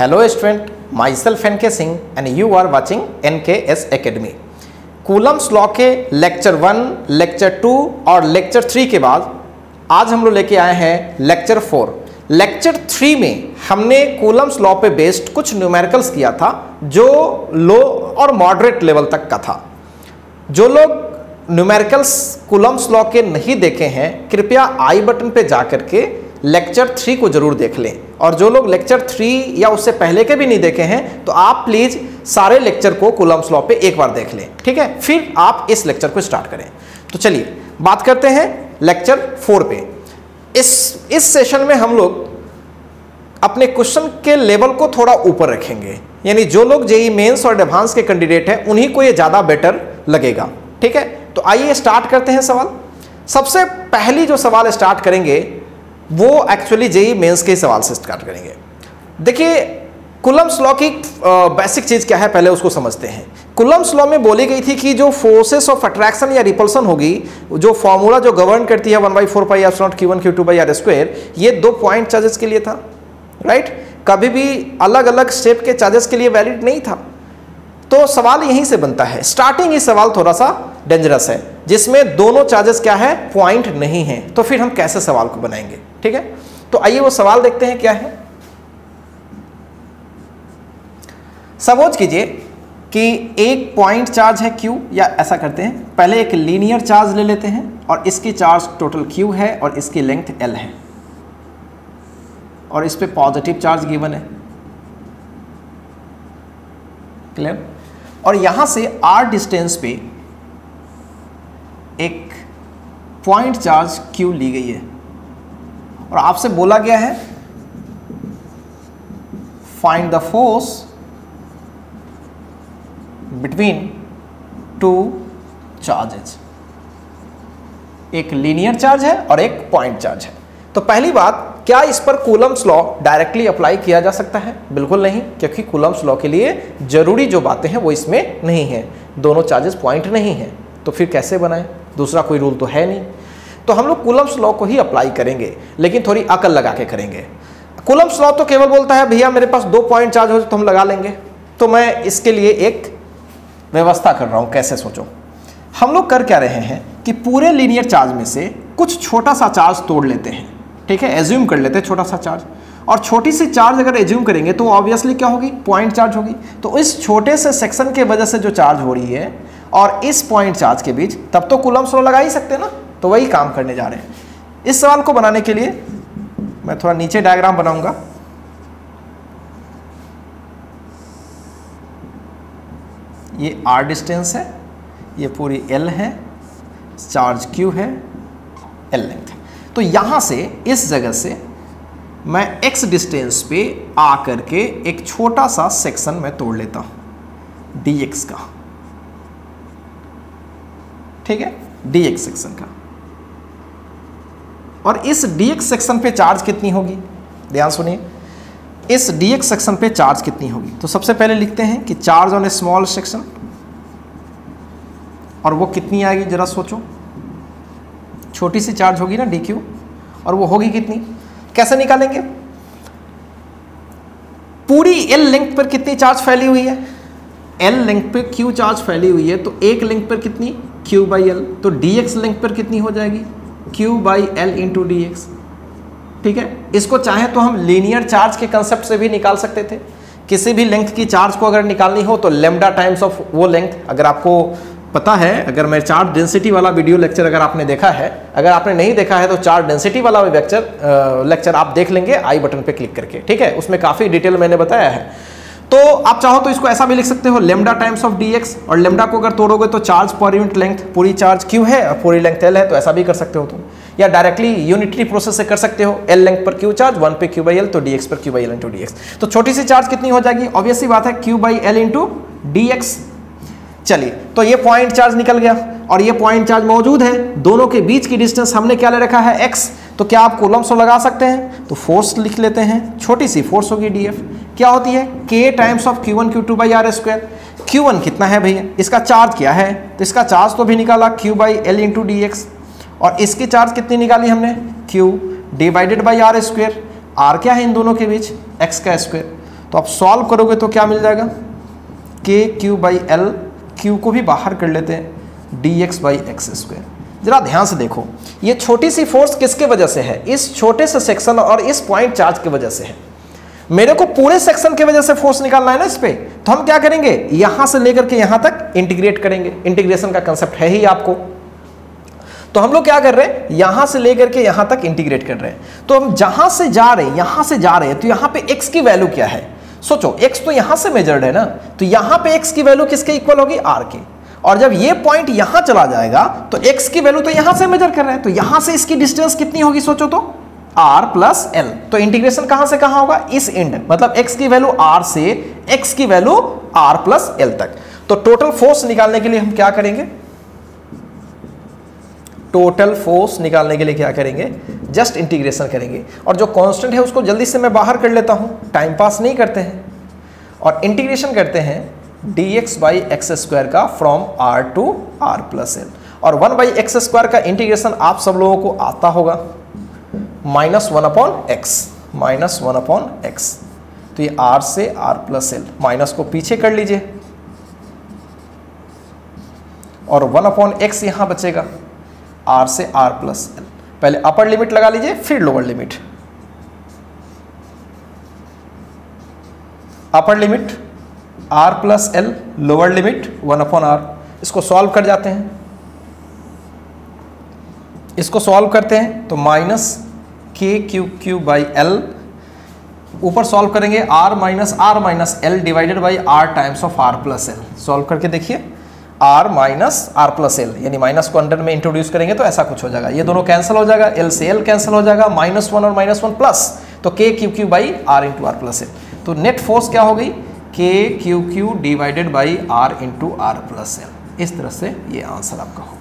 Hello student, Singh and you are you N K S Academy. Coulomb's law के lecture one lecture two और lecture three के बाद आज हम लोग लेके आए हैं लेक्चर फोर लेक्चर थ्री में हमने कूलम्स लॉ पे बेस्ड कुछ न्यूमेरिकल्स किया था जो लो और मॉडरेट लेवल तक का था. जो लोग न्यूमेरिकल्स कूलम्स लॉ के नहीं देखे हैं कृपया आई बटन पे जा करके लेक्चर थ्री को ज़रूर देख लें। और जो लोग लेक्चर थ्री या उससे पहले के भी नहीं देखे हैं तो आप प्लीज़ सारे लेक्चर को कूलम्स लॉ पे एक बार देख लें, ठीक है? फिर आप इस लेक्चर को स्टार्ट करें। तो चलिए, बात करते हैं लेक्चर फोर पे। इस इस सेशन में हम लोग अपने क्वेश्चन के लेवल को थोड़ा ऊपर रखेंगे। यानी जो लोग जेई मेंस और एडवांस के कैंडिडेट हैं, उन्हीं को ये ज़्यादा बेटर लगेगा, ठीक है? तो आइए स्टार्ट करते हैं सवाल। सबसे पहली जो सवाल स्टार्ट करेंगे वो एक्चुअली जेई मेंस के सवाल से स्टार्ट करेंगे। देखिए कुलम्स लॉ की बेसिक चीज़ क्या है, पहले उसको समझते हैं। कुलम्स लॉ में बोली गई थी कि जो फोर्सेस ऑफ़ अट्रैक्शन या रिपल्सन होगी, जो फॉर्मूला जो गवर्न करती है one by four pi F naught Q one Q two by R square ये दो पॉइंट चार्जेस के लिए था राइट कभी भी अलग अलग स्टेप के चार्जेस के लिए वैलिड नहीं था। तो सवाल यहीं से बनता है। स्टार्टिंग ही सवाल थोड़ा सा डेंजरस है, जिसमें दोनों चार्जेस क्या है पॉइंट नहीं है। तो फिर हम कैसे सवाल को बनाएँगे? ठीक है? तो आइए वो सवाल देखते हैं क्या है। सपोज़ कीजिए कि एक पॉइंट चार्ज है Q, या ऐसा करते हैं, पहले एक लीनियर चार्ज ले लेते हैं, और इसकी चार्ज टोटल Q है, और इसकी लेंथ L है। और इस पर पॉजिटिव चार्ज गिवन है। क्लियर और यहाँ से R डिस्टेंस पे एक पॉइंट चार्ज Q ली गई है। और आपसे बोला गया है find the force between two charges एक लीनियर चार्ज है और एक पॉइंट चार्ज है। तो पहली बात, क्या इस पर कूलम्स लॉ डायरेक्टली अप्लाई किया जा सकता है? बिल्कुल नहीं, क्योंकि कूलम्स लॉ के लिए ज़रूरी जो बातें हैं वो इसमें नहीं है। दोनों चार्जेस पॉइंट नहीं है। तो फिर कैसे बनाएँ? दूसरा कोई रूल तो है नहीं। तो हम लोग कूलम्स लॉ को ही अप्लाई करेंगे, लेकिन थोड़ी अकल लगा के करेंगे। कूलम्स लॉ तो केवल बोलता है, भैया, मेरे पास दो पॉइंट चार्ज हो तो हम लगा लेंगे। तो मैं इसके लिए एक व्यवस्था कर रहा हूँ, कैसे सोचो? हम लोग कर क्या रहे हैं कि पूरे लीनियर चार्ज में से कुछ छोटा सा चार्ज तोड़ लेते हैं, ठीक है? एज्यूम कर लेते हैं छोटा सा चार्ज और छोटी सी चार्ज अगर एज्यूम करेंगे तो ऑब्वियसली क्या होगी? पॉइंट चार्ज होगी। तो इस छोटे से सेक्शन के वजह से जो चार्ज हो रही है, और इस पॉइंट चार्ज के बीच, तब तो कुलम्स लॉ लगा ही सकते हैं ना? तो वही काम करने जा रहे हैं। इस सवाल को बनाने के लिए मैं थोड़ा नीचे डायग्राम बनाऊँगा। ये आर डिस्टेंस है, ये पूरी एल है चार्ज क्यू है एल लेंथ है। तो यहाँ से, इस जगह से मैं एक्स डिस्टेंस पे आ करके एक छोटा सा सेक्शन में तोड़ लेता हूँ डी एक्स का। ठीक है? डी एक्स सेक्शन का। और इस डी एक्स सेक्शन पे चार्ज कितनी होगी? ध्यान सुनिए। इस डी एक्स सेक्शन पे चार्ज कितनी होगी? तो सबसे पहले लिखते हैं कि charge on a small section और वो कितनी आएगी जरा सोचो। छोटी सी चार्ज होगी ना डी क्यू और वो होगी कितनी? कैसे निकालेंगे? पूरी एल लिंक पर कितनी चार्ज फैली हुई है? एल लिंक पर क्यू चार्ज फैली हुई है तो एक लिंक पर कितनी? क्यू बाई एल तो डी एक्स पर कितनी हो जाएगी? Q by L into D X ठीक है? इसको चाहे तो हम लीनियर चार्ज के कंसेप्ट से भी निकाल सकते थे। किसी भी लेंथ की चार्ज को अगर निकालनी हो तो लेमडा टाइम्स ऑफ़ वो लेंथ अगर आपको पता है, अगर मैं चार्ज डेंसिटी वाला वीडियो लेक्चर अगर आपने देखा है, अगर आपने नहीं देखा है तो चार्ज डेंसिटी वाला लेक्चर लेक्चर आप देख लेंगे आई बटन पे क्लिक करके। ठीक है? उसमें काफ़ी डिटेल मैंने बताया है। तो आप चाहो तो इसको ऐसा भी लिख सकते हो lambda times of D X और लेमडा को अगर तोड़ोगे तो चार्ज पर यूनिट लेंथ पूरी चार्ज क्यू है, और पूरी लेंथ एल है तो ऐसा भी कर सकते हो तुम। या डायरेक्टली यूनिटरी प्रोसेस से कर सकते हो एल लेंथ पर क्यू चार्ज वन पे क्यू बाई एल तो डी एक्स पर Q by L into D X तो छोटी सी चार्ज कितनी हो जाएगी? ऑब्वियसली बात है Q by L into D X चलिए तो ये पॉइंट चार्ज निकल गया, और ये पॉइंट चार्ज मौजूद है। दोनों के बीच की डिस्टेंस हमने क्या ले रखा है? एक्स तो क्या आप कोलम्स लगा सकते हैं? तो फोर्स लिख लेते हैं। छोटी सी फोर्स होगी डी एफ़ क्या होती है? K times of Q one Q two by R square Q one कितना है भैया? इसका चार्ज क्या है? तो इसका चार्ज तो भी निकाला Q by L into D X और इसकी चार्ज कितनी निकाली हमने? Q divided by R square R क्या है इन दोनों के बीच? एक्स का स्क्वेयर तो आप सॉल्व करोगे तो क्या मिल जाएगा? के क्यू बाई एल क्यू को भी बाहर कर लेते हैं। D X by X square जरा ध्यान से देखो। ये छोटी सी फोर्स किसके वजह से है? इस छोटे से सेक्शन और इस पॉइंट चार्ज की वजह से है। मेरे को पूरे सेक्शन की वजह से फोर्स निकालना है ना इस पे? तो हम क्या करेंगे? यहाँ से लेकर के यहाँ तक इंटीग्रेट करेंगे। इंटीग्रेशन का कंसेप्ट है ही आपको। तो हम लोग क्या कर रहे हैं? यहाँ से लेकर के यहाँ तक इंटीग्रेट कर रहे हैं। तो हम जहाँ से जा रहे हैं, यहाँ से जा रहे हैं तो यहाँ पे x की वैल्यू क्या है? सोचो, x तो यहाँ से मेजर्ड है ना? तो यहाँ पे x की वैल्यू किसके इक्वल होगी? R के। और जब ये पॉइंट यहाँ चला जाएगा तो x की वैल्यू तो यहाँ से मेजर कर रहे हैं। तो यहाँ से इसकी डिस्टेंस कितनी होगी, सोचो तो? R प्लस एल तो इंटीग्रेशन कहाँ से कहाँ होगा? इस एंड मतलब x की वैल्यू r से x की वैल्यू r प्लस एल तक। तो टोटल फोर्स निकालने के लिए हम क्या करेंगे? टोटल फोर्स निकालने के लिए क्या करेंगे? जस्ट इंटीग्रेशन करेंगे। और जो कांस्टेंट है, उसको जल्दी से मैं बाहर कर लेता हूँ। टाइम पास नहीं करते हैं। और इंटीग्रेशन करते हैं। D X by X square का from R to R plus L और वन बाई एक्स स्क्वायर का इंटीग्रेशन आप सब लोगों को आता होगा। Minus one upon X minus one upon X तो ये आर से आर प्लस एल माइनस को पीछे कर लीजिए। और वन अपॉन एक्स यहाँ बचेगा। आर से आर प्लस एल पहले अपर लिमिट लगा लीजिए, फिर lower limit upper limit R plus L lower limit one upon R इसको सॉल्व कर जाते हैं। इसको सॉल्व करते हैं तो minus K Q Q by L ऊपर सॉल्व करेंगे R minus R minus L divided by R times of R plus L solve करके देखिए R minus R plus L यानी माइनस को अंडर में इंट्रोड्यूस करेंगे तो ऐसा कुछ हो जाएगा। ये दोनों कैंसिल हो जाएगा एल से एल कैंसिल हो जाएगा माइनस वन और माइनस वन प्लस तो K Q Q by R into R plus L तो नेट फोर्स क्या हो गई? K Q Q divided by R into R plus L इस तरह से ये आंसर आपका हो गया।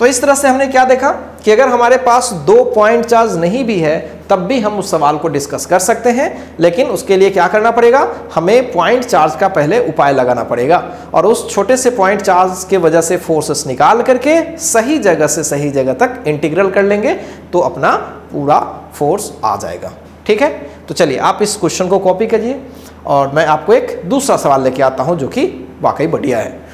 तो इस तरह से हमने क्या देखा कि अगर हमारे पास दो पॉइंट चार्ज नहीं भी है, तब भी हम उस सवाल को डिस्कस कर सकते हैं, लेकिन उसके लिए क्या करना पड़ेगा? हमें पॉइंट चार्ज का पहले उपाय लगाना पड़ेगा और उस छोटे से पॉइंट चार्ज के वजह से फोर्सेस निकाल करके सही जगह से सही जगह तक इंटीग्रल कर लेंगे तो अपना पूरा फोर्स आ जाएगा। ठीक है? तो चलिए, आप इस क्वेश्चन को कॉपी करिए। और मैं आपको एक दूसरा सवाल लेके आता हूँ जो कि वाकई बढ़िया है।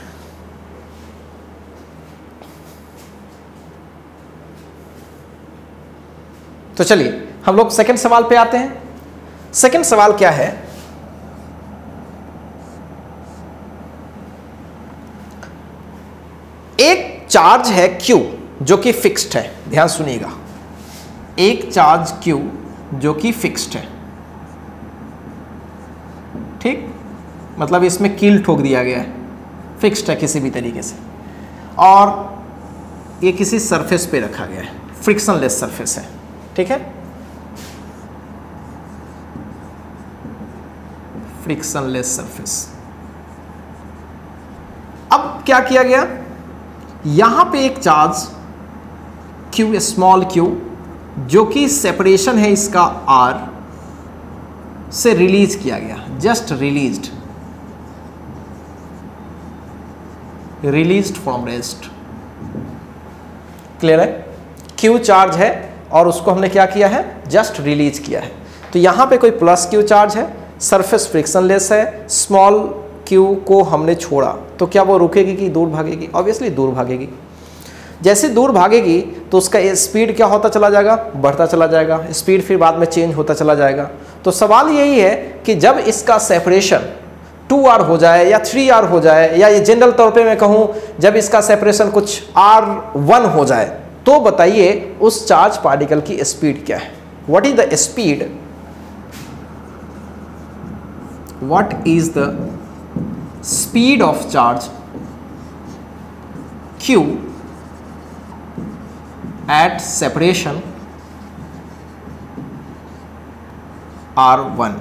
तो चलिए, हम लोग सेकंड सवाल पे आते हैं। सेकंड सवाल क्या है? एक चार्ज है Q, जो कि फिक्स्ड है। ध्यान सुनिएगा। एक चार्ज Q, जो कि फिक्स्ड है। ठीक? मतलब इसमें कील ठोक दिया गया है। फिक्स्ड है किसी भी तरीके से। और ये किसी सरफेस पे रखा गया है। फ्रिक्शनलेस सरफेस है। ठीक है? फ्रिक्शनलेस सरफेस अब क्या किया गया? यहाँ पे एक चार्ज क्यू स्मॉल क्यू जो कि सेपरेशन है इसका आर से रिलीज़ किया गया। Just released. Released from rest clear है? क्यू चार्ज है और उसको हमने क्या किया है? जस्ट रिलीज़ किया है। तो यहाँ पे कोई प्लस क्यू चार्ज है सरफेस फ्रिक्शनलेस है स्मॉल क्यू को हमने छोड़ा। तो क्या वो रुकेगी कि दूर भागेगी? ऑब्वियसली दूर भागेगी। जैसे दूर भागेगी तो उसका स्पीड क्या होता चला जाएगा? बढ़ता चला जाएगा। स्पीड फिर बाद में चेंज होता चला जाएगा। तो सवाल यही है कि जब इसका सेपरेशन टू आर हो जाए या थ्री आर हो जाए, या ये जनरल तौर पे मैं कहूँ, जब इसका सेपरेशन कुछ आर वन हो जाए तो बताइए उस चार्ज पार्टिकल की स्पीड क्या है? What is the speed what is the speed of charge q at separation r1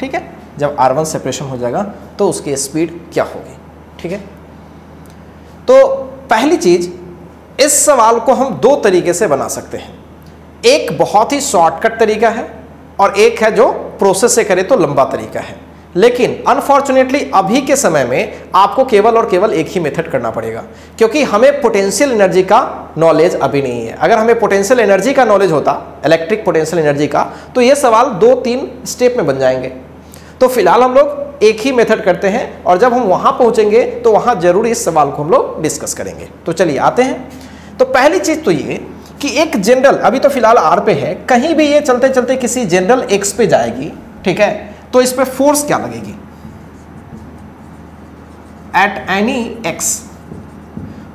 ठीक है? जब आर वन सेपरेशन हो जाएगा तो उसकी स्पीड क्या होगी? ठीक है? तो पहली चीज़, इस सवाल को हम दो तरीके से बना सकते हैं। एक बहुत ही शॉर्टकट तरीका है, और एक है जो प्रोसेस से करे तो लंबा तरीका है। लेकिन अनफॉर्चुनेटली अभी के समय में आपको केवल और केवल एक ही मेथड करना पड़ेगा, क्योंकि हमें पोटेंशियल एनर्जी का नॉलेज अभी नहीं है। अगर हमें पोटेंशियल एनर्जी का नॉलेज होता इलेक्ट्रिक पोटेंशियल एनर्जी का तो ये सवाल दो तीन स्टेप में बन जाएँगे। तो फ़िलहाल हम लोग एक ही मेथड करते हैं, और जब हम वहाँ पहुँचेंगे तो वहाँ ज़रूर इस सवाल को हम लोग डिस्कस करेंगे। तो चलिए आते हैं। तो पहली चीज़ तो ये कि एक जनरल अभी तो फ़िलहाल आर पे है, कहीं भी ये चलते चलते किसी जनरल एक्स पे जाएगी, ठीक है? तो इस पे फोर्स क्या लगेगी? एट एनी एक्स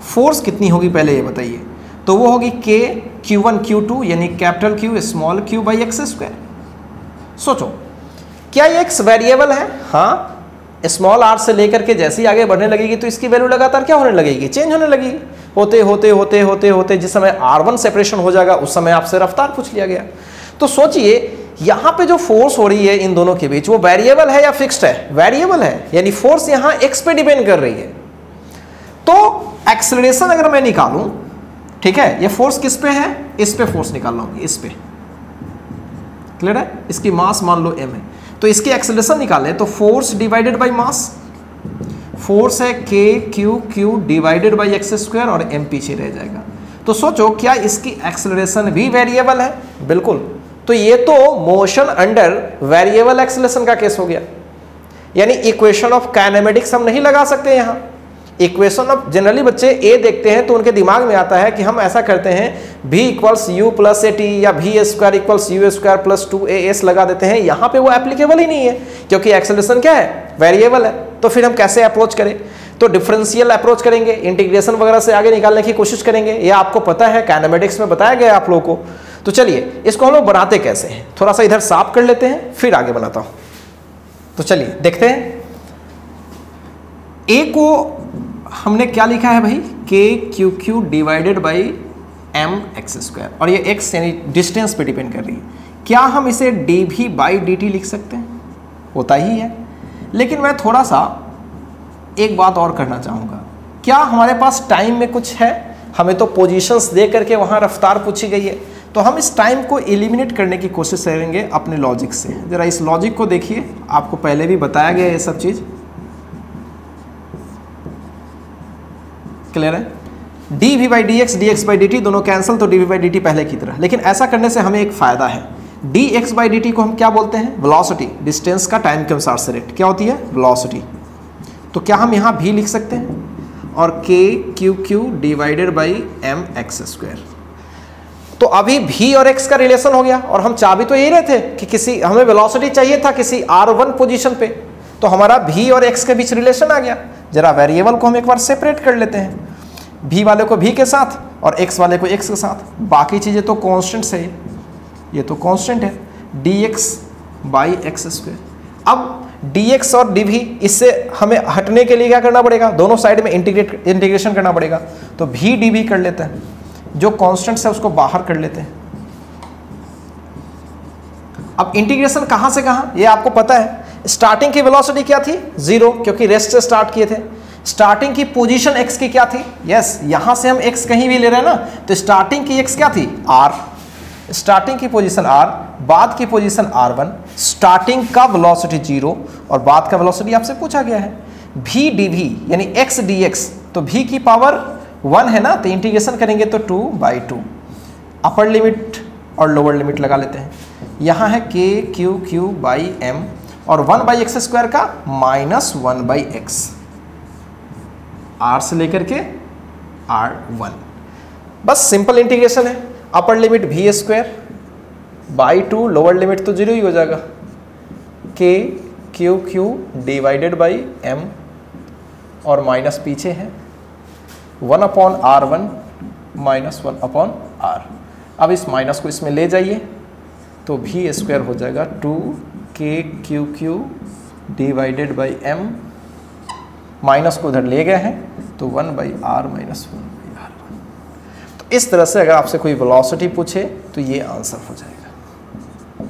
फोर्स कितनी होगी पहले ये बताइए? तो वो होगी K Q one Q two यानी capital Q small Q by X square सोचो, क्या ये एक्स वेरिएबल है? हाँ स्मॉल आर से लेकर के जैसे ही आगे बढ़ने लगेगी तो इसकी वैल्यू लगातार क्या होने लगेगी? चेंज होने लगेगी। होते होते होते होते होते, जिस समय आर वन सेपरेशन हो जाएगा, उस समय आपसे रफ्तार पूछ लिया गया। तो सोचिए यहाँ पे जो फोर्स हो रही है इन दोनों के बीच, वो वेरिएबल है या फिक्स्ड है? वेरिएबल है, यानी फोर्स यहाँ एक्स पे डिपेंड कर रही है। तो एक्सलरेशन अगर मैं निकालूं, ठीक है, ये फोर्स किस पे है? इस पे फोर्स निकाल हूँ इस पे। क्लियर है? इसकी मास मान लो एम है। तो इसकी एक्सलेशन निकाले तो force divided by mass force है K Q Q divided by X square और एम पीछे रह जाएगा। तो सोचो, क्या इसकी एक्सलरेशन भी वेरिएबल है? बिल्कुल। तो ये तो मोशन अंडर वेरिएबल एक्सलेशन का केस हो गया। यानी इक्वेशन ऑफ़ काइनेमेटिक्स हम नहीं लगा सकते यहाँ। इक्वेशन ऑफ़ जनरली बच्चे ए देखते हैं तो उनके दिमाग में आता है कि हम ऐसा करते हैं V equals U plus A T या V square equals U square plus two A S लगा देते हैं। यहाँ पे वो एप्लीकेबल ही नहीं है, क्योंकि एक्सेलेशन क्या है? वेरिएबल है। तो फिर हम कैसे अप्रोच करें? तो डिफरेंशियल अप्रोच करेंगे इंटीग्रेशन वगैरह से आगे निकालने की कोशिश करेंगे। ये आपको पता है कैनामेटिक्स में बताया गया आप लोगों को। तो चलिए, इसको हम लोग बनाते कैसे हैं? थोड़ा सा इधर साफ़ कर लेते हैं, फिर आगे बनाता हूँ। तो चलिए, देखते हैं। ए को हमने क्या लिखा है भाई? K Q Q divided by M X square और ये एक्स यानी डिस्टेंस पे डिपेंड कर रही है। क्या हम इसे डी भी बाई डी टी लिख सकते हैं? होता ही है। लेकिन मैं थोड़ा सा एक बात और करना चाहूँगा। क्या हमारे पास टाइम में कुछ है? हमें तो पोजीशंस दे करके वहाँ रफ्तार पूछी गई है। तो हम इस टाइम को एलिमिनेट करने की कोशिश करेंगे अपने लॉजिक से। ज़रा इस लॉजिक को देखिए। आपको पहले भी बताया गया ये सब चीज़। क्लियर है? D V by D X D X by D T दोनों कैंसिल तो D V by D T पहले की तरह। लेकिन ऐसा करने से हमें एक फ़ायदा है। D X by D T को हम क्या बोलते हैं? वेलोसिटी डिस्टेंस का टाइम के अनुसार से रेट क्या होती है? वेलोसिटी तो क्या हम यहाँ भी लिख सकते हैं? और K Q Q divided by M X square तो अभी भी और एक्स का रिलेशन हो गया और हम चाह भी तो यही रहे थे कि किसी, हमें वेलोसिटी चाहिए था किसी आर वन पोजिशन पे। तो हमारा भी और एक्स के बीच रिलेशन आ गया। जरा वेरिएबल को हम एक बार सेपरेट कर लेते हैं। भी वाले को भी के साथ और एक्स वाले को एक्स के साथ। बाकी चीज़ें तो कॉन्स्टेंट है ये। तो कॉन्स्टेंट है। D x by x square अब डी एक्स और डी भी इससे हमें हटने के लिए क्या करना पड़ेगा? दोनों साइड में इंटीग्रेट इंटीग्रेशन करना पड़ेगा। तो भी डी भी कर लेते हैं। जो कॉन्स्टेंट है उसको बाहर कर लेते हैं। अब इंटीग्रेशन कहाँ से कहाँ? ये आपको पता है। स्टार्टिंग की वेलोसिटी क्या थी? ज़ीरो क्योंकि रेस्ट से स्टार्ट किए थे। स्टार्टिंग की पोजीशन एक्स की क्या थी? यस yes, यहाँ से हम एक्स कहीं भी ले रहे हैं ना तो स्टार्टिंग की एक्स क्या थी? आर स्टार्टिंग की पोजीशन आर बाद की पोजीशन आर वन स्टार्टिंग का वेलोसिटी ज़ीरो और बाद का वेलोसिटी आपसे पूछा गया है। भी डी भी यानी एक्स डी एक्स तो भी की पावर वन है ना तो इंटीग्रेशन करेंगे तो two by two upper limit और लोअर लिमिट लगा लेते हैं. यहाँ है k q q by m और वन बाई एक्स स्क्वायर का minus one by x r से लेकर के आर वन बस सिंपल इंटीग्रेशन है. अपर लिमिट भी square by two lower limit तो ज़ीरो ही हो जाएगा. K q q divided by m और माइनस पीछे है. One upon r one minus one upon r. अब इस माइनस को इसमें ले जाइए तो भी स्क्वायर हो जाएगा two k q q divided by m. Minus को उधर ले गए हैं तो one by r minus one by r one. तो इस तरह से अगर आपसे कोई वेलोसिटी पूछे तो ये आंसर हो जाएगा।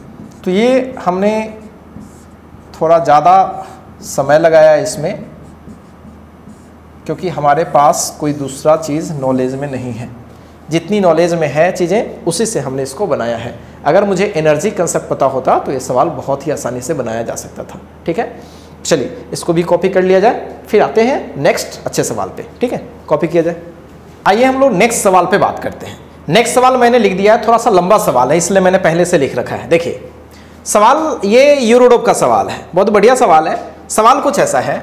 तो ये हमने थोड़ा ज़्यादा समय लगाया इसमें। क्योंकि हमारे पास कोई दूसरा चीज़ नॉलेज में नहीं है। जितनी नॉलेज में है चीज़ें, उसी से हमने इसको बनाया है। अगर मुझे एनर्जी कंसेप्ट पता होता तो ये सवाल बहुत ही आसानी से बनाया जा सकता था। ठीक है? चलिए, इसको भी कॉपी कर लिया जाए, फिर आते हैं नेक्स्ट अच्छे सवाल पे। ठीक है? कॉपी किया जाए। आइए हम लोग नेक्स्ट सवाल पे बात करते हैं। नेक्स्ट सवाल मैंने लिख दिया है, थोड़ा सा लंबा सवाल है, इसलिए मैंने पहले से लिख रखा है। देखिए, सवाल, ये यूरोडोप का सवाल है। बहुत बढ़िया सवाल है। सवाल कुछ ऐसा है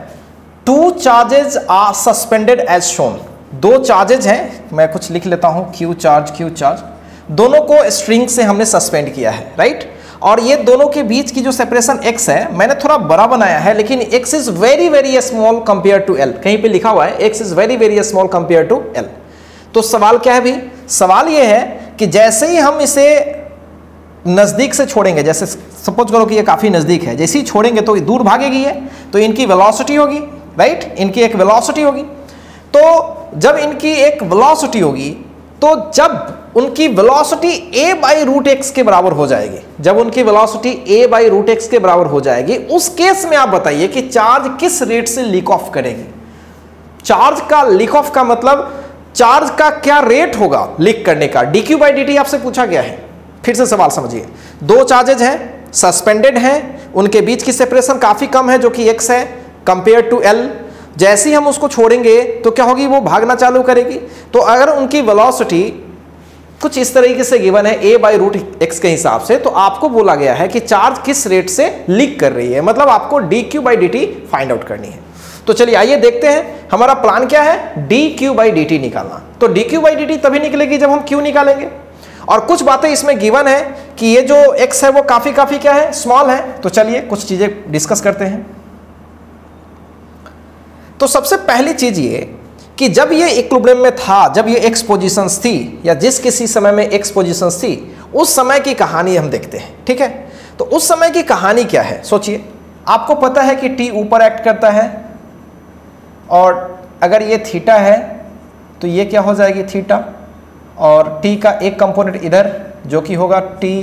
two charges are suspended as shown दो चार्जेज हैं, मैं कुछ लिख लेता हूँ क्यू चार्ज क्यू चार्ज दोनों को स्ट्रिंग से हमने सस्पेंड किया है राइट और ये दोनों के बीच की जो सेपरेशन x है, मैंने थोड़ा बड़ा बनाया है, लेकिन x is very very small compare to l. कहीं पे लिखा हुआ है, x is very very small compare to l. तो सवाल क्या है भी सवाल ये है कि जैसे ही हम इसे नज़दीक से छोड़ेंगे, जैसे सपोज़ करो कि ये काफ़ी नज़दीक है, जैसे ही छोड़ेंगे तो दूर भागेगी है तो इनकी वेलोसिटी होगी। राइट इनकी एक वेलोसिटी होगी। तो जब इनकी एक वेलोसिटी होगी तो जब उनकी velocity a by root x के बराबर हो जाएगी, जब उनकी velocity a by root x के बराबर हो जाएगी, उस केस में आप बताइए कि चार्ज किस रेट से लीक ऑफ़ करेगी। चार्ज का लीक ऑफ़ का मतलब चार्ज का क्या रेट होगा लीक करने का? D q by d t आपसे पूछा गया है। फिर से सवाल समझिए। दो चार्जेज हैं सस्पेंडेड हैं, उनके बीच की सेपरेशन काफ़ी कम है जो कि एक्स है। कंपेयर टू एल जैसे ही हम उसको छोड़ेंगे तो क्या होगी, वो भागना चालू करेगी। तो अगर उनकी वेलोसिटी कुछ इस तरीके से गिवन है ए बाई रूट एक्स के हिसाब से तो आपको बोला गया है कि चार्ज किस रेट से लीक कर रही है। मतलब आपको d q by d t find out करनी है। तो चलिए, आइए देखते हैं, हमारा प्लान क्या है? D q by d t निकालना। तो d q by d t तभी निकलेगी जब हम क्यू निकालेंगे। और कुछ बातें इसमें गिवन है कि ये जो एक्स है, वो काफ़ी काफ़ी क्या है? स्मॉल है। तो चलिए, कुछ चीज़ें डिस्कस करते हैं। तो सबसे पहली चीज़ ये कि जब ये इक्विलिब्रियम में था, जब ये एक्स पोजिशंस थी, या जिस किसी समय में एक्स पोजिशंस थी, उस समय की कहानी हम देखते हैं, ठीक है? तो उस समय की कहानी क्या है? सोचिए। आपको पता है कि टी ऊपर एक्ट करता है और अगर ये थीटा है तो ये क्या हो जाएगी थीटा और टी का एक कंपोनेंट इधर, जो कि होगा टी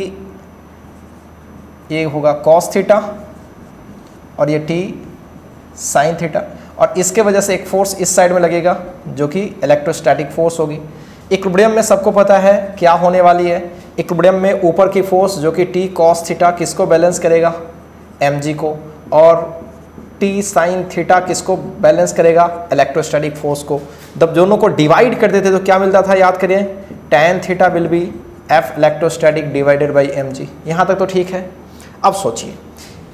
ये होगा कॉस थीटा और ये टी साइन थीटा और इसके वजह से एक फोर्स इस साइड में लगेगा, जो कि इलेक्ट्रोस्टैटिक फोर्स होगी। इक्विलिब्रियम में सबको पता है क्या होने वाली है। इक्विलिब्रियम में ऊपर की फोर्स जो कि टी कॉस थीटा किसको बैलेंस करेगा? एमजी को। और टी साइन थीटा किसको बैलेंस करेगा? इलेक्ट्रोस्टैटिक फोर्स को। जब दोनों को डिवाइड कर देते तो क्या मिलता था याद करिए? Tan theta will be f electrostatic divided by m g यहाँ तक तो ठीक है। अब सोचिए,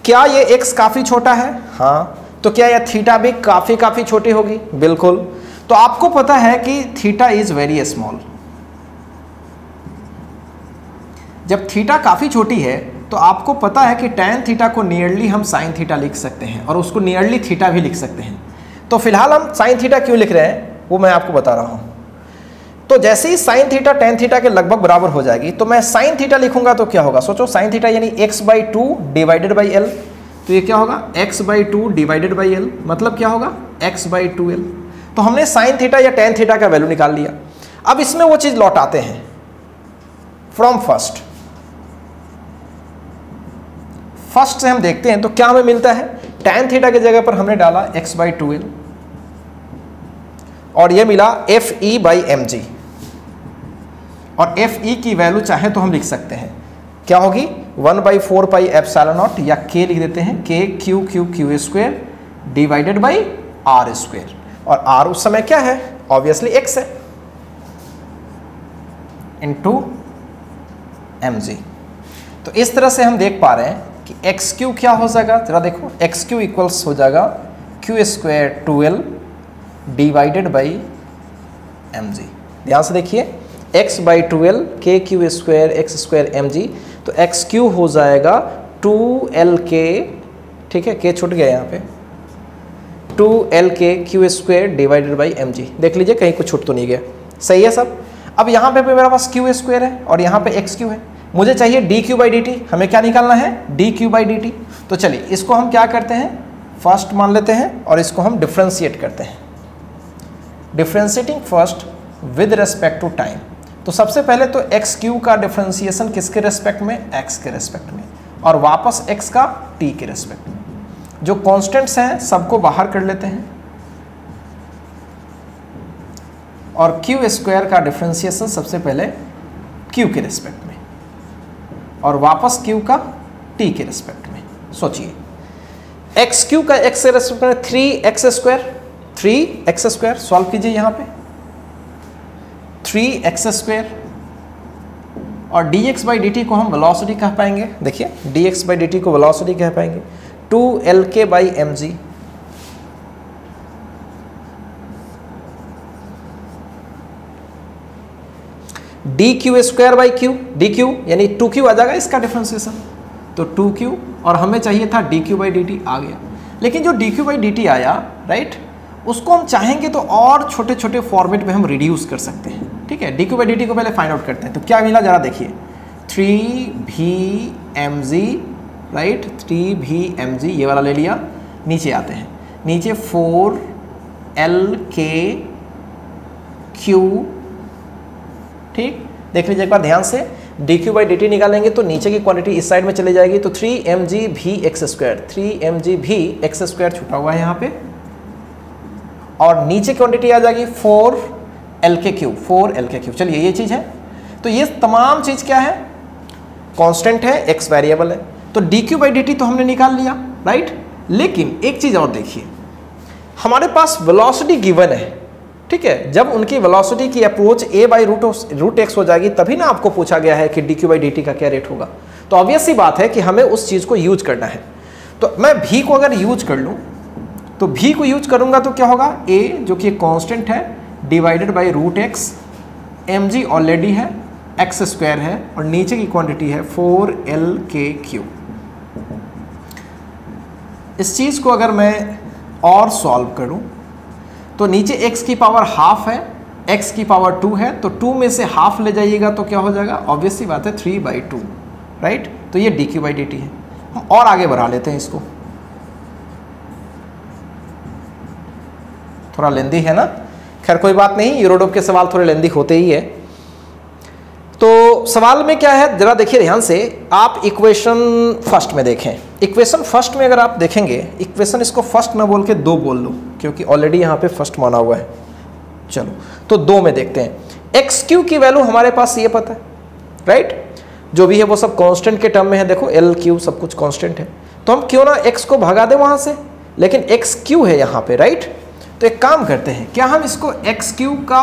क्या ये एक्स काफ़ी छोटा है? हाँ तो क्या यह थीटा भी काफ़ी काफ़ी छोटी होगी? बिल्कुल। तो आपको पता है कि थीटा इज़ वेरी स्मॉल। जब थीटा काफ़ी छोटी है तो आपको पता है कि टेन थीटा को नियरली हम साइन थीटा लिख सकते हैं और उसको नियरली थीटा भी लिख सकते हैं। तो फ़िलहाल हम साइन थीटा क्यों लिख रहे हैं, वो मैं आपको बता रहा हूँ। तो जैसे ही साइन थीटा टेन थीटा के लगभग बराबर हो जाएगी तो मैं साइन थीटा लिखूँगा तो क्या होगा? सोचो साइन थीटा यानी x by two divided by l तो ये क्या होगा? X by two divided by l मतलब क्या होगा? X बाई टू एल तो हमने साइन थीटा या टेन थीटा का वैल्यू निकाल लिया। अब इसमें वो चीज़ लौटाते हैं। फ्रॉम फ़र्स्ट फ़र्स्ट से हम देखते हैं तो क्या हमें मिलता है? टेन थीटा की जगह पर हमने डाला x बाई टू एल और ये मिला f e by m g और एफ़ ई की वैल्यू चाहे तो हम लिख सकते हैं। क्या होगी? One by four pi f naught या के लिख देते हैं k q q q square divided by r square और आर उस समय क्या है? ऑब्वियसली एक्स है. इन टू एम जी तो इस तरह से हम देख पा रहे हैं कि एक्स क्यू क्या हो जाएगा? जरा देखो एक्स क्यू इक्वल्स हो जाएगा q square twelve divided by m g ध्यान से देखिए x by twelve k q square x square m g तो एक्स क्यू हो जाएगा टू एल के ठीक है? के छूट गया यहाँ पे। Two l k q square divided by m g देख लीजिए, कहीं कुछ छूट तो नहीं गया। सही है सब? अब यहाँ पे मेरे पास क्यू स्क्वायर है और यहाँ पे एक्स क्यू है। मुझे चाहिए d q by d t हमें क्या निकालना है? D q by d t तो चलिए, इसको हम क्या करते हैं? फ़र्स्ट मान लेते हैं और इसको हम डिफ्रेंशिएट करते हैं। Differentiating first with respect to time तो सबसे पहले तो एक्स क्यू का डिफ्रेंसिएशन किसके रेस्पेक्ट में? एक्स के रेस्पेक्ट में। और वापस एक्स का टी के रेस्पेक्ट में। जो कॉन्स्टेंट्स हैं, सबको बाहर कर लेते हैं। और क्यू स्क्वायर का डिफ्रेंसिएशन सबसे पहले क्यू के रेस्पेक्ट में। और वापस क्यू का टी के रेस्पेक्ट में। सोचिए। एक्स क्यू का एक्स के रेस्पेक्ट में three x square three x square solve कीजिए यहाँ पे। थ्री एक्स स्क्वेयर और d x by d t को हम वेलोसिटी कह पाएँगे। देखिए, d x by d t को वेलोसिटी कह पाएँगे। Two l k by m g. D q square by q. D q यानी टू क्यू आ जाएगा इसका डिफ्रेंसिएशन तो टू क्यू और हमें चाहिए था d q by d t आ गया। लेकिन जो d q by d t आया, राइट, उसको हम चाहेंगे तो और छोटे छोटे फॉर्मेट में हम रिड्यूस कर सकते हैं। ठीक है d q by d t को पहले फाइंड आउट करते हैं। तो क्या मिला? ज़रा देखिए। Three by m g right three by m g ये वाला ले लिया। नीचे आते हैं। नीचे फोर एल के क्यू ठीक? देख लीजिए एक बार ध्यान से। D q by d t निकालेंगे तो नीचे की क्वांटिटी इस साइड में चले जाएगी। तो three m g by x square three m g by x square छुटा हुआ है यहाँ पे। और नीचे क्वांटिटी आ जाएगी four l k q four l k q चलिए, ये चीज़ है। तो ये तमाम चीज़ क्या है? कांस्टेंट है एक्स वेरिएबल है। तो d q by d t तो हमने निकाल लिया राइट लेकिन एक चीज़ और देखिए। हमारे पास वेलोसिटी गिवन है, ठीक है? जब उनकी वेलोसिटी की approach a by root root x हो जाएगी, तभी ना आपको पूछा गया है कि d q by d t का क्या रेट होगा। तो ऑब्वियस सी बात है कि हमें उस चीज़ को यूज़ करना है। तो मैं भी को अगर यूज़ कर लूँ तो भी को यूज़ करूँगा तो क्या होगा? ए जो कि कॉन्स्टेंट है divided by root x, m g already है, एक्स स्क्वायर है और नीचे की क्वांटिटी है फोर एल के क्यू। इस चीज़ को अगर मैं और सॉल्व करूँ तो नीचे एक्स की पावर हाफ़ है, एक्स की पावर टू है तो टू में से हाफ़ ले जाइएगा तो क्या हो जाएगा? ऑब्वियसली बात है थ्री बाई टू राइट तो ये d q by d t है। हम और आगे बढ़ा लेते हैं इसको। थोड़ा लेंदी है ना? खैर, कोई बात नहीं यूरोडोप के सवाल थोड़े लेंदी होते ही है। तो सवाल में क्या है, जरा देखिए ध्यान से, आप इक्वेशन फ़र्स्ट में देखें। इक्वेशन फ़र्स्ट में अगर आप देखेंगे इक्वेशन इसको फ़र्स्ट ना बोल के दो बोल लो, क्योंकि ऑलरेडी यहाँ पे फ़र्स्ट माना हुआ है। चलो तो दो में देखते हैं। एक्स क्यू की वैल्यू हमारे पास, ये पता है राइट जो भी है वो सब कांस्टेंट के टर्म में है, देखो एल क्यू सब कुछ कांस्टेंट है। तो हम क्यों ना एक्स को भगा दें वहाँ से? लेकिन एक्स क्यू है यहाँ पे राइट तो एक काम करते हैं, क्या हम इसको एक्स क्यू का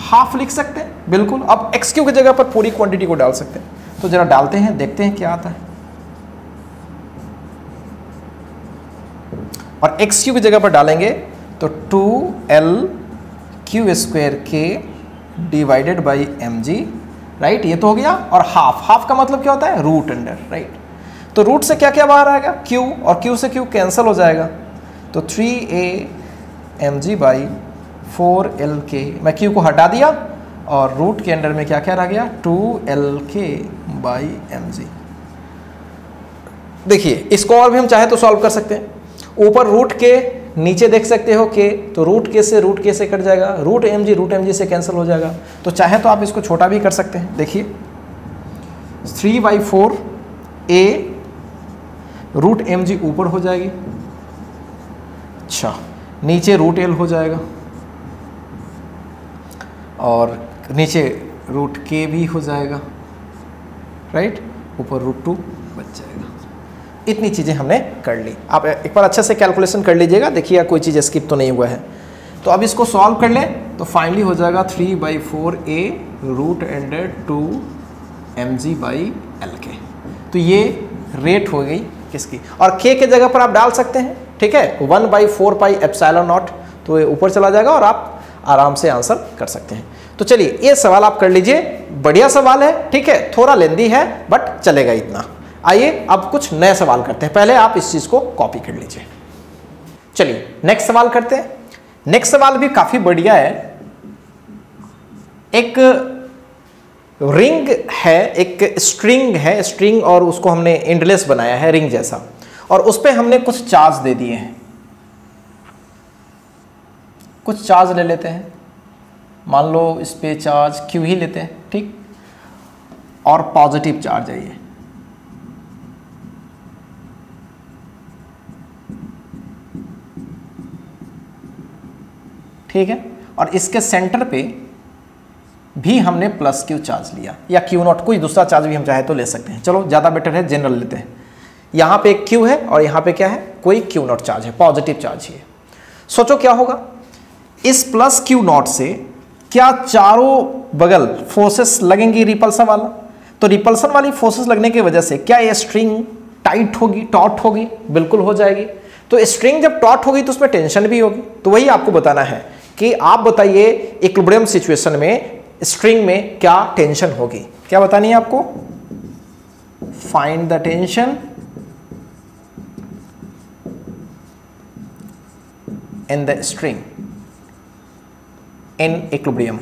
हाफ़ लिख सकते हैं? बिल्कुल, अब एक्स क्यू की जगह पर पूरी क्वांटिटी को डाल सकते हैं। तो जरा डालते हैं, देखते हैं क्या आता है। और एक्स क्यू की जगह पर डालेंगे तो two l q square k divided by m g right ये तो हो गया, और हाफ़ हाफ़ का मतलब क्या होता है? रूट अंडर राइट तो रूट से क्या क्या बाहर आएगा? क्यू और क्यू से क्यू कैंसिल हो जाएगा। तो three a m g by four l k मैं क्यू को हटा दिया और रूट के अंडर में क्या क्या रह गया? Two l k by m g देखिए, इसको और भी हम चाहे तो सॉल्व कर सकते हैं। ऊपर रूट के, नीचे देख सकते हो के तो रूट के से रूट के से कट जाएगा। Root m g root m g से कैंसिल हो जाएगा। तो चाहे तो आप इसको छोटा भी कर सकते हैं। देखिए three by four a root m g ऊपर हो जाएगी। अच्छा। नीचे रूट एल हो जाएगा। और नीचे रूट के भी हो जाएगा। राइट ऊपर रूट टू बच जाएगा। इतनी चीज़ें हमने कर ली। आप एक बार अच्छे से कैलकुलेशन कर लीजिएगा। देखिए कोई चीज़ स्किप तो नहीं हुआ है। तो अब इसको सॉल्व कर लें। तो फाइनली हो जाएगा three by four a root under two m g by l k तो ये रेट हो गई किसकी? और के के जगह पर आप डाल सकते हैं। ठीक है? One by four pi epsilon naught तो ये ऊपर चला जाएगा और आप आराम से आंसर कर सकते हैं। तो चलिए, ये सवाल आप कर लीजिए। बढ़िया सवाल है, ठीक है? थोड़ा लेंदी है, बट चलेगा इतना। आइए, अब कुछ नए सवाल करते हैं। पहले आप इस चीज़ को कॉपी कर लीजिए। चलिए, नेक्स्ट सवाल करते हैं। नेक्स्ट सवाल भी काफ़ी बढ़िया है। एक रिंग है, एक स्ट्रिंग है, स्ट्रिंग और उसको हमने इंडलेस बनाया है, रिंग जैसा। और उस पर हमने कुछ चार्ज दे दिए हैं। कुछ चार्ज ले लेते हैं। मान लो इस पे चार्ज क्यू ही लेते हैं, ठीक? और पॉजिटिव चार्ज ये। ठीक है? और इसके सेंटर पे भी हमने प्लस क्यू चार्ज लिया। या क्यू नॉट कोई दूसरा चार्ज भी हम चाहे तो ले सकते हैं। चलो, ज़्यादा बेटर है जनरल लेते हैं। यहाँ पे एक क्यू है और यहाँ पे क्या है? कोई क्यू नॉट चार्ज है पॉजिटिव चार्ज ही है। सोचो क्या होगा? इस प्लस क्यू नॉट से क्या चारों बगल फोर्सेस लगेंगी रिपल्सा वाला? तो रिपल्सन वाली फोर्सेस लगने की वजह से क्या ये स्ट्रिंग टाइट होगी टॉट होगी? बिल्कुल हो जाएगी। तो स्ट्रिंग जब टॉट होगी तो उसमें टेंशन भी होगी। तो वही आपको बताना है कि आप बताइए इक्विलिब्रियम सिचुएशन में स्ट्रिंग में क्या टेंशन होगी। क्या बतानी है आपको? Find the tension in the string in equilibrium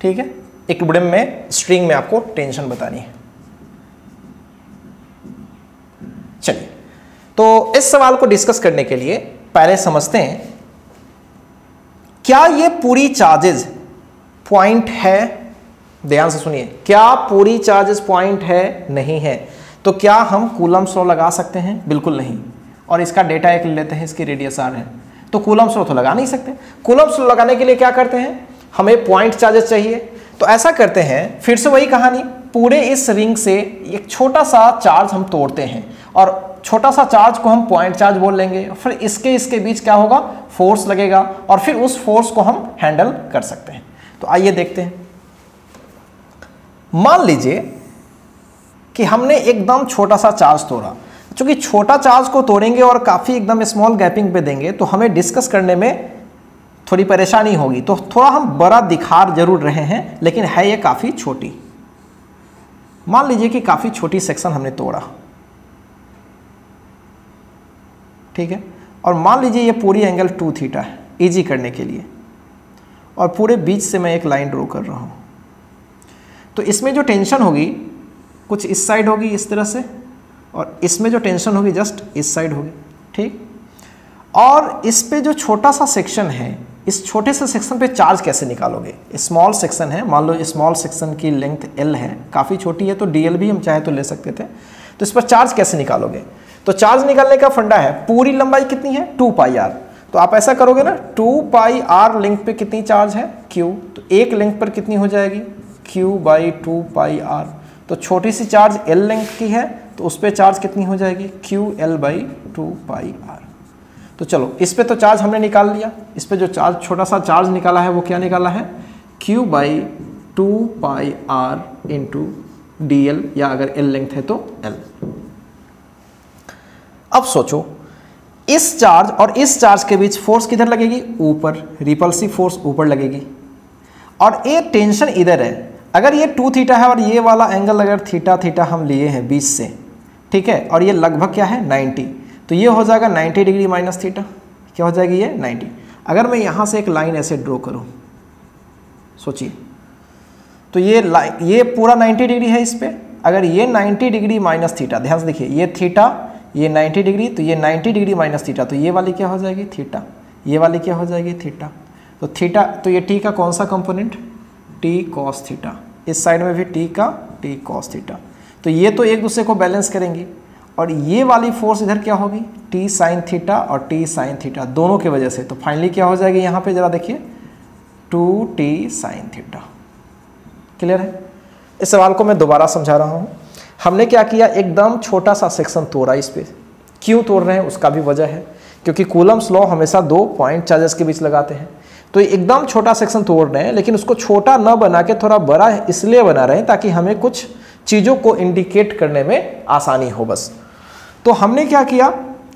ठीक है? इक्विलिब्रियम में स्ट्रिंग में आपको टेंशन बतानी है। चलिए। तो इस सवाल को डिस्कस करने के लिए पहले समझते हैं, क्या ये पूरी चार्जेस पॉइंट है? ध्यान से सुनिए। क्या पूरी चार्जेस पॉइंट है? नहीं है। तो क्या हम कूलम स्लो लगा सकते हैं? बिल्कुल नहीं। और इसका डेटा एक लेते हैं, इसकी रेडियस आर है। तो कूलम स्लो तो लगा नहीं सकते। कूलम स्लो लगाने के लिए क्या करते हैं? हमें पॉइंट चार्जेस चाहिए। तो ऐसा करते हैं, फिर से वही कहानी। पूरे इस रिंग से एक छोटा सा चार्ज हम तोड़ते हैं। और छोटा सा चार्ज को हम पॉइंट चार्ज बोल लेंगे। फिर इसके इसके बीच क्या होगा? फोर्स लगेगा। और फिर उस फोर्स को हम हैंडल कर सकते हैं। तो आइए देखते हैं। मान लीजिए कि हमने एकदम छोटा सा चार्ज तोड़ा। चूँकि छोटा चार्ज को तोड़ेंगे और काफ़ी एकदम स्मॉल गैपिंग पे देंगे तो हमें डिस्कस करने में थोड़ी परेशानी होगी। तो थोड़ा हम बड़ा दिखा ज़रूर रहे हैं, लेकिन है ये काफ़ी छोटी। मान लीजिए कि काफ़ी छोटी सेक्शन हमने तोड़ा। ठीक है? और मान लीजिए ये पूरी एंगल टू थीटा है इजी करने के लिए। और पूरे बीच से मैं एक लाइन ड्रॉ कर रहा हूँ। तो इसमें जो टेंशन होगी कुछ इस साइड होगी इस तरह से, और इसमें जो टेंशन होगी जस्ट इस साइड होगी, ठीक? और इस पे जो छोटा सा सेक्शन है, इस छोटे से सेक्शन पे चार्ज कैसे निकालोगे? स्मॉल सेक्शन है, मान लो स्मॉल सेक्शन की लेंथ एल है, काफ़ी छोटी है तो डीएल भी हम चाहे तो ले सकते थे। तो इस पर चार्ज कैसे निकालोगे? तो चार्ज निकालने का फंडा है, पूरी लंबाई कितनी है? Two pi r. तो आप ऐसा करोगे ना, टू पाई आर लिंक पे कितनी चार्ज है? क्यू तो एक लिंक पर कितनी हो जाएगी? Q by two pi r. तो छोटी सी चार्ज एल लेंथ की है तो उस पर चार्ज कितनी हो जाएगी? Q l by two pi r तो चलो, इस पर तो चार्ज हमने निकाल लिया। इस पर जो चार्ज, छोटा सा चार्ज निकाला है, वो क्या निकाला है? Q by two pi r into d l या अगर एल लेंथ है तो एल अब सोचो, इस चार्ज और इस चार्ज के बीच फोर्स किधर लगेगी? ऊपर रिपल्सिव फोर्स ऊपर लगेगी। और ये टेंशन इधर है। अगर ये टू थीटा है और ये वाला एंगल अगर थीटा थीटा हम लिए हैं बीस से, ठीक है? और ये लगभग क्या है? 90 तो ये हो जाएगा 90 डिग्री माइनस थीटा क्या हो जाएगी ये? 90 अगर मैं यहाँ से एक लाइन ऐसे ड्रॉ करूँ, सोचिए। तो ये लाइन ये पूरा 90 डिग्री है इस पर अगर ये 90 डिग्री माइनस थीटा ध्यान से देखिए, ये थीटा ये 90 डिग्री तो ये 90 डिग्री माइनस थीटा तो ये वाली क्या हो जाएगी? थीटा ये वाली क्या हो जाएगी? थीटा तो थीटा तो ये टी का कौन सा कंपोनेंट टी कॉस थीटा इस साइड में भी टी का टी कॉस थीटा तो ये तो एक दूसरे को बैलेंस करेंगी। और ये वाली फोर्स इधर क्या होगी? टी साइन थीटा और टी साइन थीटा दोनों की वजह से। तो फाइनली क्या हो जाएगी यहाँ पे, ज़रा देखिए। Two t sine theta clear है? इस सवाल को मैं दोबारा समझा रहा हूँ। हमने क्या किया? एकदम छोटा सा सेक्शन तोड़ा इस पर क्यों तोड़ रहे हैं? उसका भी वजह है। क्योंकि कूलम्स लॉ हमेशा दो पॉइंट चार्जेस के बीच लगाते हैं। तो एकदम छोटा सेक्शन तोड़ रहे हैं, लेकिन उसको छोटा न बना के थोड़ा बड़ा इसलिए बना रहे हैं ताकि हमें कुछ चीज़ों को इंडिकेट करने में आसानी हो बस। तो हमने क्या किया?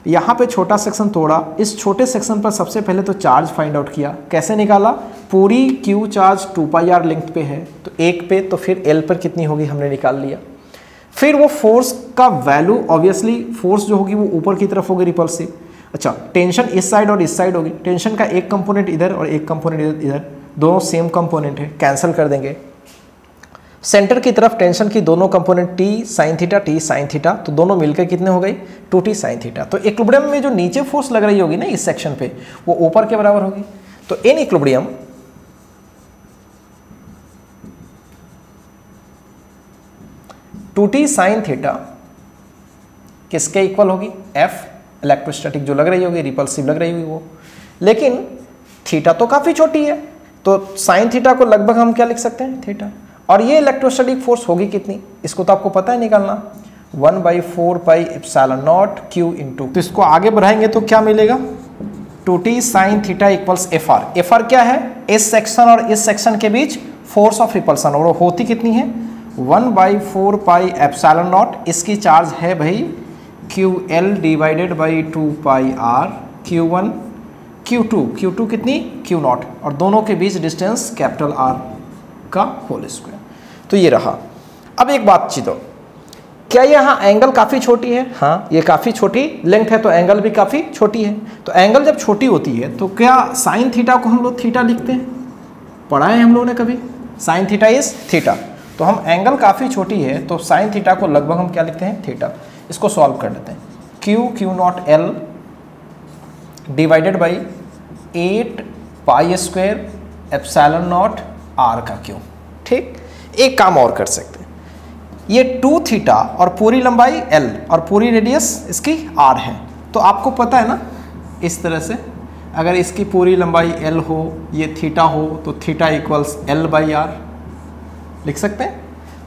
यहाँ पे छोटा सेक्शन तोड़ा। इस छोटे सेक्शन पर सबसे पहले तो चार्ज फाइंड आउट किया। कैसे निकाला? पूरी q charge two pi r length पे है। तो एक पे तो फिर एल पर कितनी होगी हमने निकाल लिया। फिर वो फोर्स का वैल्यू ऑब्वियसली फोर्स जो होगी वो ऊपर की तरफ़ होगी रिपल्सिव अच्छा टेंशन इस साइड और इस साइड होगी। टेंशन का एक कंपोनेंट इधर और एक कंपोनेंट इधर इधर। दोनों सेम कंपोनेंट है। कैंसिल कर देंगे। सेंटर की तरफ़ टेंशन की दोनों component t sine theta t sine theta तो दोनों मिलकर कितने हो गई? टू टी साइन थीटा तो इक्विलिब्रियम में जो नीचे फोर्स लग रही होगी ना इस सेक्शन पे, वो ऊपर के बराबर होगी। तो in equilibrium two t sine theta किसके इक्वल होगी? एफ़ इलेक्ट्रोस्टैटिक जो लग रही होगी रिपल्सिव लग रही होगी वो। लेकिन थीटा तो काफ़ी छोटी है। तो साइन थीटा को लगभग हम क्या लिख सकते हैं? थीटा और ये इलेक्ट्रोस्टैटिक फोर्स होगी कितनी? इसको तो आपको पता है निकालना। One by four pi epsilon naught q into तो इसको आगे बढ़ाएँगे तो क्या मिलेगा? Two t sine theta equals f r f r क्या है? इस सेक्शन और इस सेक्शन के बीच फोर्स ऑफ़ रिपल्सन और होती कितनी है? One by four pi epsilon naught इसकी चार्ज है भाई q l divided by two pi r q one q two q two कितनी? Q naught. और दोनों के बीच डिस्टेंस कैपिटल आर का होल स्क्वायर तो ये रहा। अब एक बात चीतो क्या यहाँ एंगल काफ़ी छोटी है? हाँ ये काफ़ी छोटी लेंथ है तो एंगल भी काफ़ी छोटी है। तो एंगल जब छोटी होती है तो क्या साइन थीटा को हम लोग थीटा लिखते हैं? पढ़ाए हम लोगों ने कभी? साइन थीटा इज़ थीटा तो हम एंगल काफ़ी छोटी है तो साइन थीटा को लगभग हम क्या लिखते हैं? थीटा इसको सॉल्व कर लेते हैं। Q q naught l divided by eight pi square epsilon naught r का क्यू ठीक? एक काम और कर सकते हैं। ये टू थीटा और पूरी लंबाई एल और पूरी रेडियस इसकी आर है। तो आपको पता है ना, इस तरह से अगर इसकी पूरी लंबाई एल हो, ये थीटा हो तो theta equals L by R लिख सकते हैं?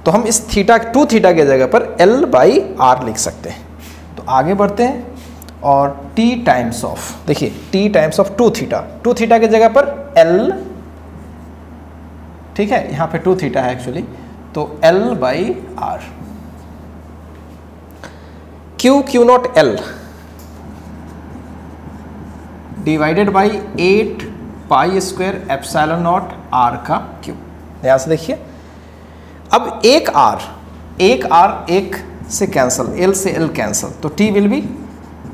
तो हम इस थीटा, टू थीटा के जगह पर एल बाई आर लिख सकते हैं। तो आगे बढ़ते हैं और टी टाइम्स ऑफ़ देखिए T times of two theta two theta की जगह पर एल ठीक है, यहाँ पे टू थीटा है एक्चुअली तो L by R Q Q naught L divided by eight pi square epsilon naught R का क्यू यहाँ से देखिए। अब एक आर एक आर एक से कैंसल एल से एल कैंसल तो T will be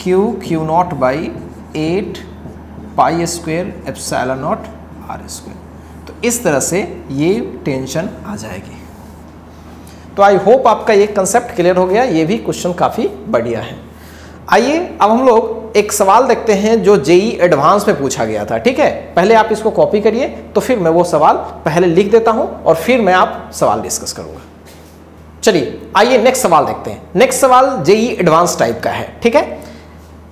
Q Q naught by eight pi square epsilon naught R square तो इस तरह से ये टेंशन आ जाएगी. तो आई होप आपका ये कंसेप्ट क्लियर हो गया. ये भी क्वेश्चन काफ़ी बढ़िया है. आइए, अब हम लोग एक सवाल देखते हैं जो जेई एडवांस में पूछा गया था, ठीक है? पहले आप इसको कॉपी करिए तो फिर मैं वो सवाल पहले लिख देता हूँ और फिर मैं आप सवाल डिस्कस करूँगा। चलिए, आइए नेक्स्ट सवाल देखते हैं। नेक्स्ट सवाल जेई एडवांस टाइप का है, ठीक है?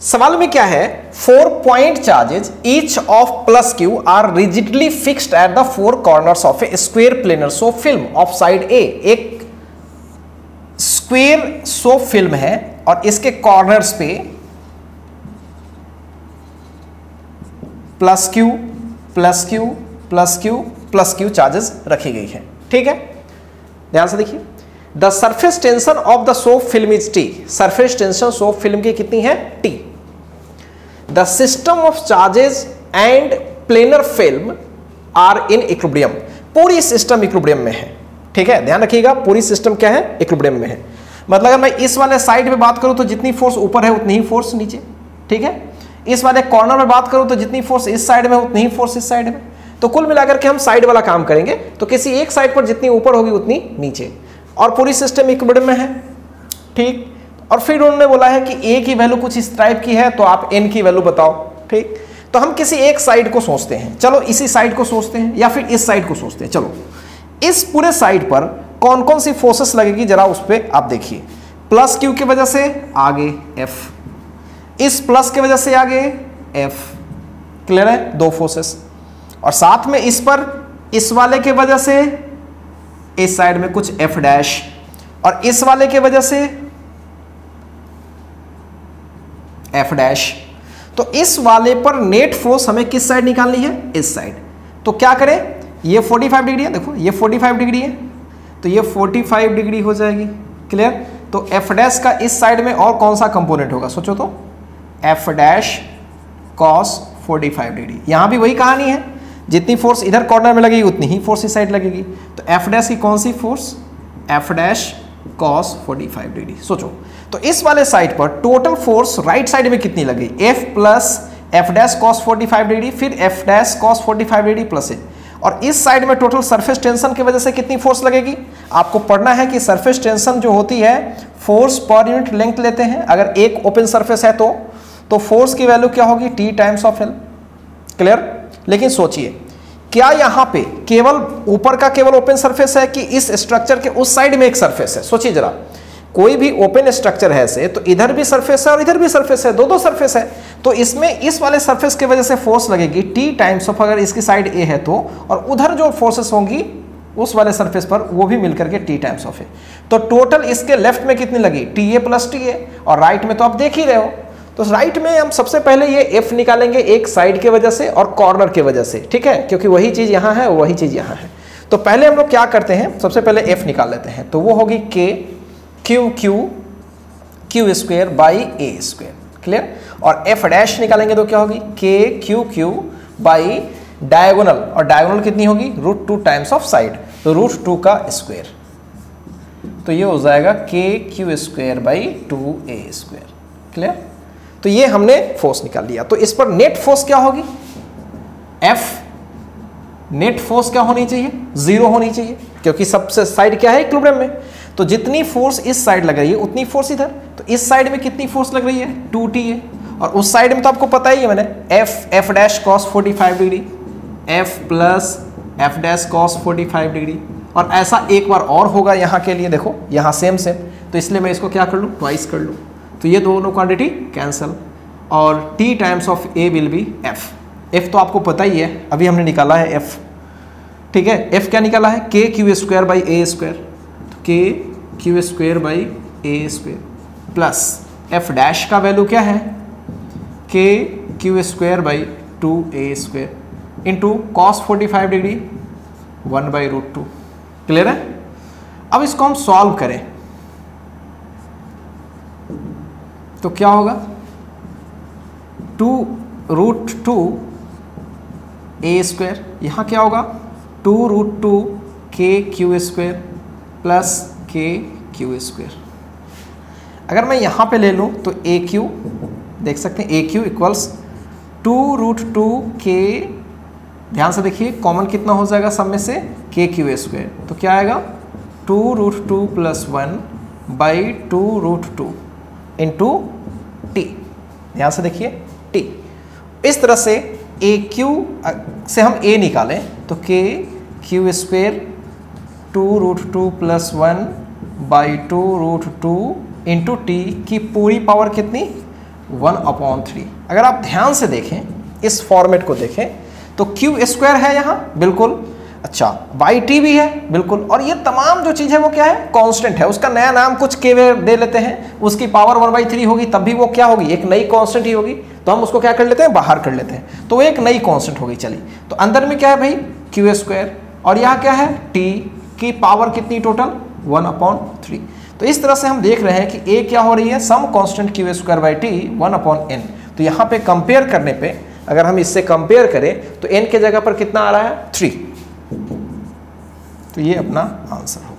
सवाल में क्या है? Four point charges each of plus Q are rigidly fixed at the four corners of a square planar soap film, of side a. एक स्क्वेयर सो फ़िल्म है और इसके कॉर्नर्स पे plus Q plus Q plus Q plus Q charges रखी गई है। ठीक है? ध्यान से देखिए। The surface tension of the soap film is T surface tension soap film की कितनी है? T the system of charges and planar film are in equilibrium पूरी सिस्टम इक्विलिब्रियम में है। ठीक है? ध्यान रखिएगा, पूरी सिस्टम क्या है? इक्विलिब्रियम में है। मतलब अगर मैं इस वाले साइड पे बात करूँ तो जितनी फोर्स ऊपर है, उतनी ही फोर्स नीचे। ठीक है? इस वाले कॉर्नर में बात करूँ तो जितनी फोर्स इस साइड में उतनी ही फोर्स इस साइड में। तो कुल मिलाकर के हम साइड वाला काम करेंगे तो किसी एक साइड पर जितनी ऊपर होगी उतनी नीचे। और पूरी सिस्टम इक्विलिब्रियम में है। ठीक? और फिर उन्होंने बोला है कि ए की वैल्यू कुछ इस टाइप की है तो आप एन की वैल्यू बताओ। ठीक? तो हम किसी एक साइड को सोचते हैं। चलो, इसी साइड को सोचते हैं, या फिर इस साइड को सोचते हैं। चलो, इस पूरे साइड पर कौन कौन सी फोर्सेस लगेगी, जरा उस पर आप देखिए। प्लस क्यू की वजह से आगे एफ़ इस प्लस की वजह से आगे एफ़ क्लियर है? दो फोर्सेस और साथ में इस पर, इस वाले के वजह से, इस साइड में कुछ एफ़ डैश और इस वाले के वजह से एफ़ डैश तो इस वाले पर नेट फोर्स हमें किस साइड निकालनी है? इस साइड तो क्या करें? ये 45 डिग्री है, देखो, ये 45 डिग्री है। तो ये 45 डिग्री हो जाएगी। क्लियर तो एफ़ डैश का इस साइड में और कौन सा कंपोनेंट होगा? सोचो तो। एफ़ डैश कॉस 45 डिग्री यहाँ भी वही कहानी है। जितनी फोर्स इधर कॉर्नर में लगेगी, उतनी ही फोर्स इस साइड लगेगी। तो एफ़ डैश की कौन सी force F dash cos 45 degree सोचो। तो इस वाले साइड पर टोटल फोर्स राइट साइड में कितनी लगेगी F plus F dash cos 45 degree फिर F dash cos 45 degree plus a और इस साइड में टोटल सरफेस टेंशन की वजह से कितनी फोर्स लगेगी? आपको पढ़ना है कि सरफेस टेंशन जो होती है फोर्स पर यूनिट लेंथ लेते हैं। अगर एक ओपन सरफेस है तो तो फोर्स की वैल्यू क्या होगी? T times of L clear लेकिन सोचिए, क्या यहाँ पे केवल ऊपर का केवल ओपन सरफेस है कि इस स्ट्रक्चर के उस साइड में एक सरफेस है? सोचिए जरा। कोई भी ओपन स्ट्रक्चर है से तो इधर भी सरफेस है और इधर भी सरफेस है दो दो सरफेस है। तो इसमें इस वाले सरफेस की वजह से फोर्स लगेगी। टी टाइम्स ऑफ़ अगर इसकी साइड ए है तो और उधर जो फोर्सेस होंगी, उस वाले सरफेस पर वो भी मिलकर के टी टाइम्स ऑफ़ है तो टोटल इसके लेफ़्ट में कितनी लगी? T a plus T a और राइट में तो आप देख ही रहे हो। तो राइट में हम सबसे पहले ये एफ़ निकालेंगे एक साइड के वजह से और कॉर्नर के वजह से, ठीक है? क्योंकि वही चीज़ यहाँ है, वही चीज़ यहाँ है। तो पहले हम लोग क्या करते हैं? सबसे पहले एफ़ निकाल लेते हैं। तो वो होगी K Q Q Q square by a square clear और एफ़ डैश निकालेंगे तो क्या होगी? K Q Q by diagonal और डायगोनल कितनी होगी? Root two times of side तो रूट टू का स्क्वेयर तो ये हो जाएगा K Q square by two a square clear तो ये हमने फोर्स निकाल लिया। तो इस पर नेट फोर्स क्या होगी? एफ़ नेट फोर्स क्या होनी चाहिए? ज़ीरो होनी चाहिए, क्योंकि सबसे साइड क्या है इक्विलिब्रियम में? तो जितनी फोर्स इस साइड लग रही है, उतनी फोर्स इधर। तो इस साइड में कितनी फोर्स लग रही है? टू टी है। और उस साइड में तो आपको पता ही है मैंने F F dash cos 45 degree F plus F dash cos 45 degree और ऐसा एक बार और होगा यहाँ के लिए, देखो, यहाँ सेम सेम तो इसलिए मैं इसको क्या कर लूँ? ट्वाइस कर लूँ। तो ये दोनों क्वांटिटी कैंसल और T times of a will be F F तो आपको पता ही है, अभी हमने निकाला है एफ़ ठीक है? एफ़ क्या निकाला है? K Q square by a square K Q square by a square plus F dash का वैल्यू क्या है? K Q square by two a square into cos forty five degree one by root two clear है? अब इसको हम solve करें. तो क्या होगा? Two root two a square, यहाँ क्या होगा? Two root two K Q square plus K Q square. अगर मैं यहाँ पे ले लूँ तो ए क्यू, देख सकते हैं, a Q equals to root two K, ध्यान से देखिए, कॉमन कितना हो जाएगा सब में से? के क्यू स्क्वायर। तो क्या आएगा? Two root two plus one by two root two. Into T ध्यान से देखिए टी इस तरह से ए क्यू से हम ए निकालें तो K Q square two root two plus one by two root two into T की पूरी पावर कितनी? वन अपॉन थ्री अगर आप ध्यान से देखें, इस फॉर्मेट को देखें तो क्यू स्क्वायर है यहाँ, बिल्कुल। अच्छा वाई टी भी है, बिल्कुल। और ये तमाम जो चीज़ है वो क्या है? कांस्टेंट है। उसका नया नाम कुछ के वे दे लेते हैं। उसकी पावर वन बाई थ्री होगी, तब भी वो क्या होगी? एक नई कांस्टेंट ही होगी। तो हम उसको क्या कर लेते हैं? बाहर कर लेते हैं। तो वो एक नई कांस्टेंट होगी, चलिए। तो अंदर में क्या है भाई? क्यू स्क्वायर और यहाँ क्या है? टी की पावर कितनी टोटल वन अपॉन थ्री तो इस तरह से हम देख रहे हैं कि ए क्या हो रही है? Some constant Q square by T one upon n तो यहाँ पे कंपेयर करने पे, अगर हम इससे कंपेयर करें तो एन के जगह पर कितना आ रहा है? थ्री तो ये अपना आंसर